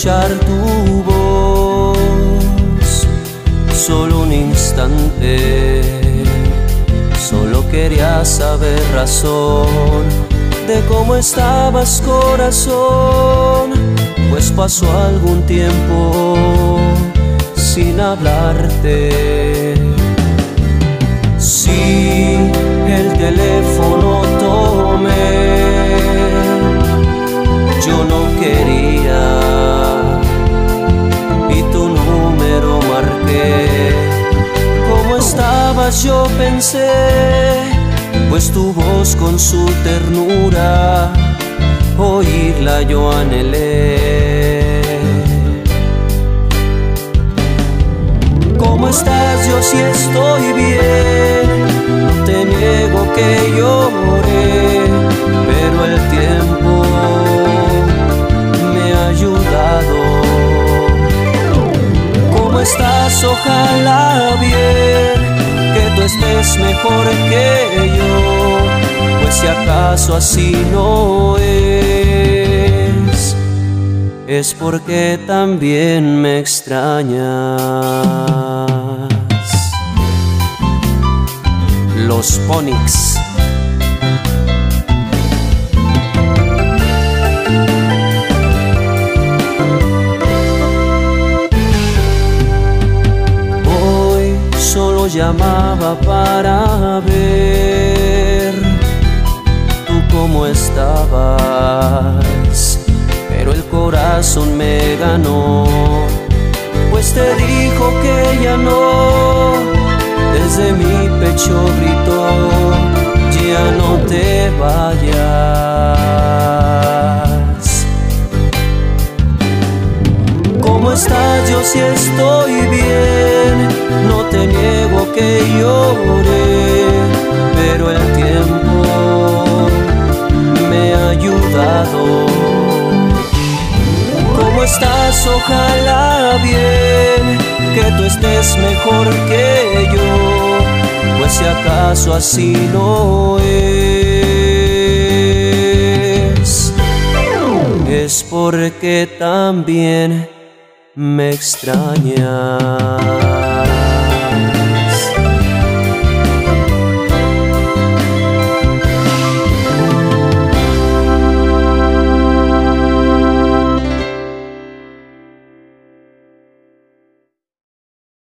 escuchar tu voz, solo un instante, solo quería saber razón de cómo estabas corazón, pues pasó algún tiempo sin hablarte. Si el teléfono tomé, pensé, pues tu voz con su ternura, oírla yo anhelé. ¿Cómo estás? Yo sí estoy bien, no te niego que lloré, pero el tiempo me ha ayudado. ¿Cómo estás? Ojalá bien, estés mejor que yo, pues si acaso así no es, es porque también me extrañas. Los Ponix. Llamaba para ver tú cómo estabas, pero el corazón me ganó, pues te dijo que ya no, desde mi pecho gritó, ya no te vayas. ¿Cómo estás? Yo sí estoy bien, no te niego que lloré, pero el tiempo me ha ayudado. ¿Cómo estás? Ojalá bien, que tú estés mejor que yo, pues si acaso así no es, es porque también me extrañas.